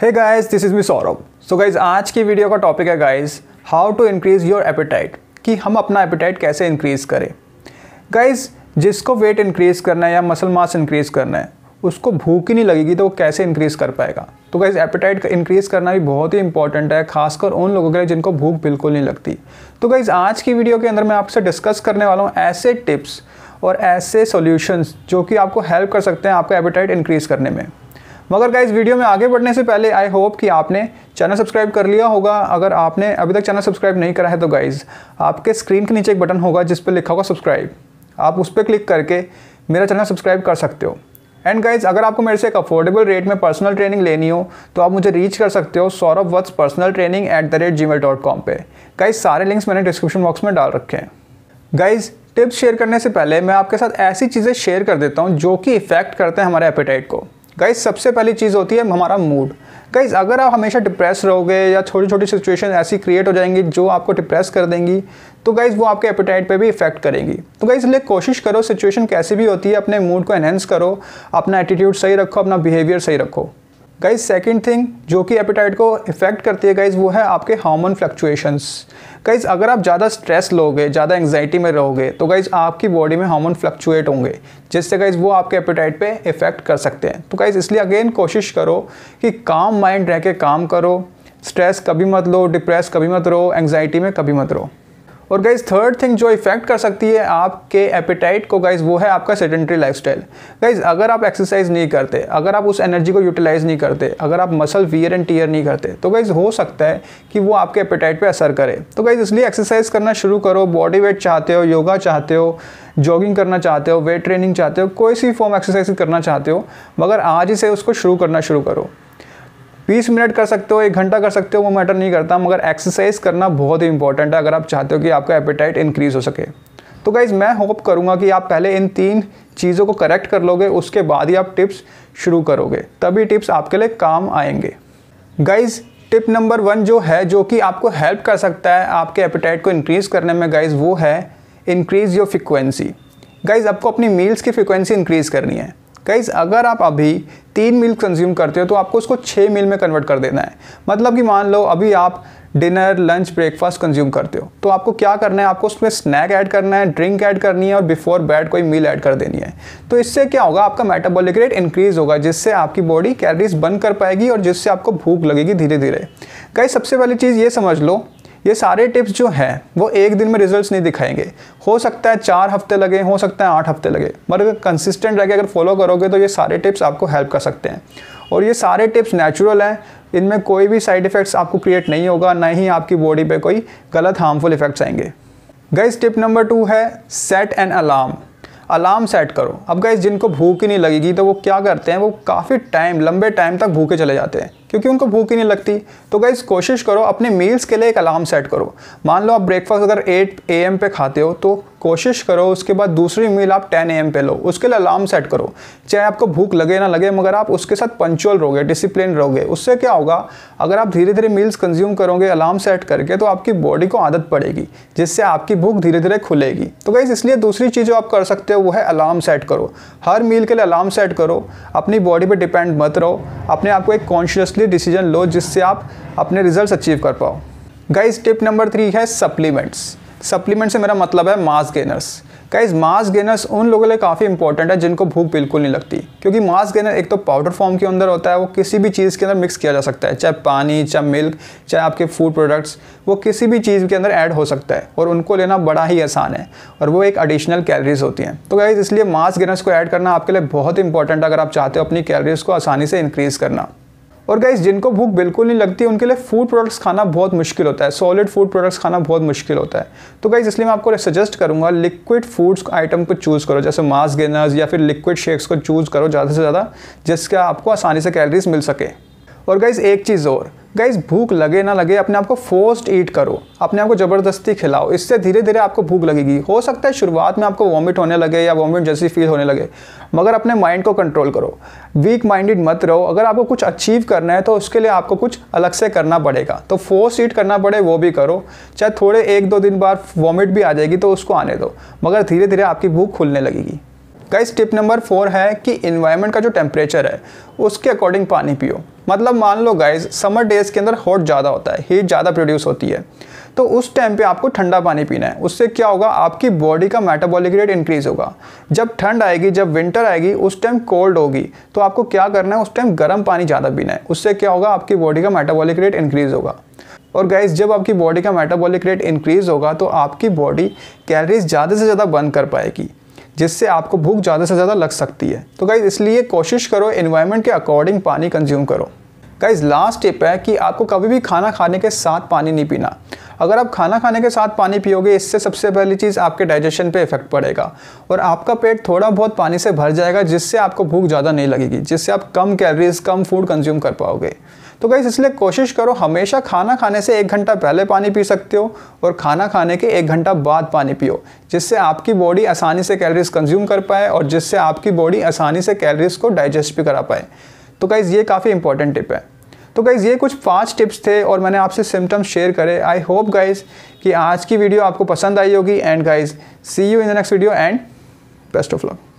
Hey guys this is me Saurabh so guys आज की video का टॉपिक है guys how to increase your appetite कि हम अपना एपेटाइट कैसे इंक्रीज़ करें। गाइस जिसको वेट इंक्रीज़ करना है या मसल मास इंक्रीज़ करना है, उसको भूख ही नहीं लगेगी तो वो कैसे इंक्रीज़ कर पाएगा। तो गाइज़ एपेटाइट इंक्रीज़ करना भी बहुत ही इंपॉर्टेंट है, खासकर उन लोगों के लिए जिनको भूख बिल्कुल नहीं लगती। तो गाइज़ आज की वीडियो के अंदर मैं आपसे डिस्कस करने वाला हूँ ऐसे टिप्स और ऐसे सॉल्यूशंस जो कि आपको हेल्प कर सकते हैं आपका एपेटाइट इंक्रीज़ करने में। मगर गाइज़ वीडियो में आगे बढ़ने से पहले आई होप कि आपने चैनल सब्सक्राइब कर लिया होगा। अगर आपने अभी तक चैनल सब्सक्राइब नहीं करा है तो गाइज़ आपके स्क्रीन के नीचे एक बटन होगा जिस पर लिखा होगा सब्सक्राइब आप उस पर क्लिक करके मेरा चैनल सब्सक्राइब कर सकते हो। एंड गाइज़ अगर आपको मेरे से एक अफोर्डेबल रेट में पर्सनल ट्रेनिंग लेनी हो तो आप मुझे रीच कर सकते हो Saurabh Vats personal training at the rate gmail dot com पर गाइज़ सारे लिंक्स मैंने डिस्क्रिप्शन बॉक्स में डाल रखे हैं। गाइज़ टिप्स शेयर करने से पहले मैं आपके साथ ऐसी चीज़ें शेयर कर देता हूँ जो कि इफ़ेक्ट करते हैं हमारे एपेटाइट को। गाइज़ सबसे पहली चीज़ होती है हमारा मूड गाइज़ अगर आप हमेशा डिप्रेस रहोगे या छोटी छोटी सिचुएशन ऐसी क्रिएट हो जाएँगी जो आपको डिप्रेस कर देंगी तो गाइज़ वो आपके एपेटाइट पे भी इफ़ेक्ट करेंगी। तो गाइज़ इसलिए कोशिश करो सिचुएशन कैसी भी होती है, अपने मूड को एनहेंस करो, अपना एटीट्यूड सही रखो, अपना बिहेवियर सही रखो। गाइज़ सेकंड थिंग जो कि एपेटाइट को इफ़ेक्ट करती है गाइज़ वो है आपके हार्मोन फ्लक्चुएशंस गाइज़ अगर आप ज़्यादा स्ट्रेस लोगे, ज़्यादा एंगजाइटी में रहोगे तो गाइज़ आपकी बॉडी में हार्मोन फ्लक्चुएट होंगे, जिससे गाइज़ वो आपके एपेटाइट पे इफ़ेक्ट कर सकते हैं। तो गाइज़ इसलिए अगेन कोशिश करो कि काम माइंड रह के काम करो स्ट्रेस कभी मत लो डिप्रेस कभी मत रहो एंगजाइटी में कभी मत रहो। और गाइज़ थर्ड थिंग जो इफ़ेक्ट कर सकती है आपके एपेटाइट को गाइज़ वो है आपका सेडेंट्री लाइफस्टाइल गाइज़ अगर आप एक्सरसाइज नहीं करते, अगर आप उस एनर्जी को यूटिलाइज नहीं करते, अगर आप मसल वियर एंड टीयर नहीं करते तो गाइज़ हो सकता है कि वो आपके एपेटाइट पे असर करे. तो गाइज़ इसलिए एक्सरसाइज करना शुरू करो. बॉडी वेट चाहते हो योगा चाहते हो जॉगिंग करना चाहते हो वेट ट्रेनिंग चाहते हो, कोई सी फॉर्म एक्सरसाइज करना चाहते हो, मगर आज ही से उसको शुरू करना शुरू करो. बीस मिनट कर सकते हो, एक घंटा कर सकते हो, वो मैटर नहीं करता, मगर एक्सरसाइज करना बहुत ही इंपॉर्टेंट है, अगर आप चाहते हो कि आपका एपेटाइट इंक्रीज़ हो सके। तो गाइज़ मैं होप करूँगा कि आप पहले इन तीन चीज़ों को करेक्ट कर लोगे, उसके बाद ही आप टिप्स शुरू करोगे, तभी टिप्स आपके लिए काम आएँगे। गाइज़ टिप नंबर वन जो है, जो कि आपको हेल्प कर सकता है आपके एपेटाइट को इंक्रीज़ करने में गाइज़ वो है इंक्रीज़ योर फ्रिक्वेंसी गाइज़ आपको अपनी मील्स की फ्रिक्वेंसी इंक्रीज़ करनी है। गाइज़ अगर आप अभी तीन मील कंज्यूम करते हो तो आपको उसको छः मील में कन्वर्ट कर देना है। मतलब कि मान लो, अभी आप डिनर लंच ब्रेकफास्ट कंज्यूम करते हो तो आपको क्या करना है? आपको उसमें स्नैक ऐड करना है ड्रिंक ऐड करनी है, और बिफोर बेड कोई मील ऐड कर देनी है। तो इससे क्या होगा? आपका मेटाबॉलिक रेट इंक्रीज होगा, जिससे आपकी बॉडी कैलरीज बर्न कर पाएगी, और जिससे आपको भूख लगेगी धीरे धीरे गाइज़ सबसे पहली चीज़ ये समझ लो ये सारे टिप्स जो हैं, वो एक दिन में रिजल्ट्स नहीं दिखाएँगे। हो सकता है चार हफ़्ते लगे, हो सकता है आठ हफ़्ते लगे, मगर कंसिस्टेंट रह के अगर फॉलो करोगे तो ये सारे टिप्स आपको हेल्प कर सकते हैं। और ये सारे टिप्स नेचुरल हैं, इनमें कोई भी साइड इफ़ेक्ट्स आपको क्रिएट नहीं होगा, ना ही आपकी बॉडी पे कोई गलत हार्मफुल इफेक्ट्स आएँगे। गाइस टिप नंबर टू है set an alarm alarm set करो। अब गाइस जिनको भूख ही नहीं लगेगी तो वो क्या करते हैं, वो काफ़ी टाइम लंबे टाइम तक भूखे चले जाते हैं। क्योंकि उनको भूख ही नहीं लगती। तो गाइज़ कोशिश करो, अपने मील्स के लिए एक अलार्म सेट करो। मान लो आप ब्रेकफास्ट अगर एट ए एम पे खाते हो तो कोशिश करो, उसके बाद दूसरी मील आप 10 ए एम पे लो। उसके लिए अलार्म सेट करो। चाहे आपको भूख लगे ना लगे, मगर आप उसके साथ पंचुअल रहोगे डिसिप्लिन रहोगे। उससे क्या होगा, अगर आप धीरे धीरे मील्स कंज्यूम करोगे अलार्म सेट करके तो आपकी बॉडी को आदत पड़ेगी, जिससे आपकी भूख धीरे धीरे खुलेगी। तो गाइज़ इसलिए दूसरी चीज़ जो आप कर सकते हो, वो है अलार्म सेट करो। हर मील के लिए अलार्म सेट करो। अपनी बॉडी पर डिपेंड मत रहो। अपने आप को एक कॉन्शियसली डिसीज़न लो, जिससे आप अपने रिज़ल्ट अचीव कर पाओ। गाइज़ टिप नंबर थ्री है सप्लीमेंट्स सप्लीमेंट से मेरा मतलब है mass gainers guys mass gainers उन लोगों के लिए काफ़ी इंपॉर्टेंट है जिनको भूख बिल्कुल नहीं लगती. क्योंकि मास गेनर एक तो पाउडर फॉर्म के अंदर होता है, वो किसी भी चीज़ के अंदर मिक्स किया जा सकता है. चाहे पानी, चाहे मिल्क चाहे आपके फ़ूड प्रोडक्ट्स वो किसी भी चीज़ के अंदर ऐड हो सकता है और उनको लेना बड़ा ही आसान है और वो एक एडिशनल कैलरीज होती हैं. तो गाइज़ इसलिए मास गेनर्स को ऐड करना आपके लिए बहुत इंपॉर्टेंट है अगर आप चाहते हो अपनी कैलरीज को आसानी से इंक्रीज़ करना. और गाइज़ जिनको भूख बिल्कुल नहीं लगती, उनके लिए फ़ूड प्रोडक्ट्स खाना बहुत मुश्किल होता है। सॉलिड फ़ूड प्रोडक्ट्स खाना बहुत मुश्किल होता है। तो गाइज़ इसलिए मैं आपको सजेस्ट करूँगा लिक्विड फूड्स आइटम को चूज़ करो। जैसे मास गेनर्स या फिर लिक्विड शेक्स को चूज़ करो ज़्यादा से ज़्यादा जिसका आपको आसानी से कैलरीज मिल सके। और गाइज़ एक चीज़ और। गाइज़ भूख लगे ना लगे, अपने आप को फोर्स्ड ईट करो। अपने आप को ज़बरदस्ती खिलाओ। इससे धीरे धीरे आपको भूख लगेगी। हो सकता है शुरुआत में आपको वॉमिट होने लगे या वॉमिट जैसी फील होने लगे, मगर अपने माइंड को कंट्रोल करो। वीक माइंडेड मत रहो। अगर आपको कुछ अचीव करना है तो उसके लिए आपको कुछ अलग से करना पड़ेगा। तो फोर्स ईट करना पड़े, वो भी करो। चाहे थोड़े एक दो दिन बाद वॉमिट भी आ जाएगी तो उसको आने दो। मगर धीरे धीरे आपकी भूख खुलने लगेगी। गाइस टिप नंबर फोर है कि इन्वायरमेंट का जो टेम्परेचर है, उसके अकॉर्डिंग पानी पियो। मतलब मान लो गाइस समर डेज़ के अंदर हॉट ज़्यादा होता है हीट ज़्यादा प्रोड्यूस होती है तो उस टाइम पे आपको ठंडा पानी पीना है। उससे क्या होगा, आपकी बॉडी का मेटाबॉलिक रेट इंक्रीज होगा। जब ठंड आएगी, जब विंटर आएगी, उस टाइम कोल्ड होगी तो आपको क्या करना है, उस टाइम गर्म पानी ज़्यादा पीना है। उससे क्या होगा, आपकी बॉडी का मेटाबॉलिक रेट इंक्रीज होगा। और गाइज़ जब आपकी बॉडी का मेटाबॉलिक रेट इंक्रीज होगा तो आपकी बॉडी कैलरीज ज़्यादा से ज़्यादा बर्न कर पाएगी। जिससे आपको भूख ज़्यादा से ज़्यादा लग सकती है। तो गाइज़ इसलिए कोशिश करो इन्वायरमेंट के अकॉर्डिंग पानी कंज्यूम करो। गाइज़ लास्ट टिप है कि आपको कभी भी खाना खाने के साथ पानी नहीं पीना। अगर आप खाना खाने के साथ पानी पियोगे, इससे सबसे पहली चीज़ आपके डाइजेशन पे इफ़ेक्ट पड़ेगा। और आपका पेट थोड़ा बहुत पानी से भर जाएगा, जिससे आपको भूख ज़्यादा नहीं लगेगी, जिससे आप कम कैलरीज कम फ़ूड कंज्यूम कर पाओगे। तो गाइज़ इसलिए कोशिश करो, हमेशा खाना खाने से एक घंटा पहले पानी पी सकते हो और खाना खाने के एक घंटा बाद पानी पियो, जिससे आपकी बॉडी आसानी से कैलरीज कंज्यूम कर पाए और जिससे आपकी बॉडी आसानी से कैलरीज को डाइजेस्ट भी करा पाए। तो गाइज़ ये काफ़ी इंपॉर्टेंट टिप है। तो गाइज़ ये कुछ पाँच टिप्स थे और मैंने आपसे सिम्टम्स शेयर करे। आई होप गाइज़ कि आज की वीडियो आपको पसंद आई होगी। And guys see you in the next video and best of luck